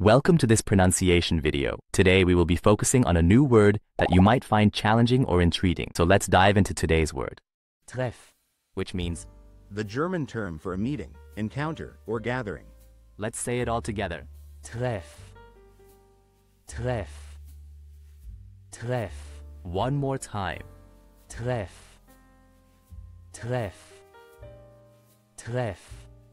Welcome to this pronunciation video. Today we will be focusing on a new word that you might find challenging or intriguing. So let's dive into today's word. Treff, which means The German term for a meeting, encounter, or gathering. let's say it all together. Treff. Treff. Treff. One more time. Treff. Treff. Treff.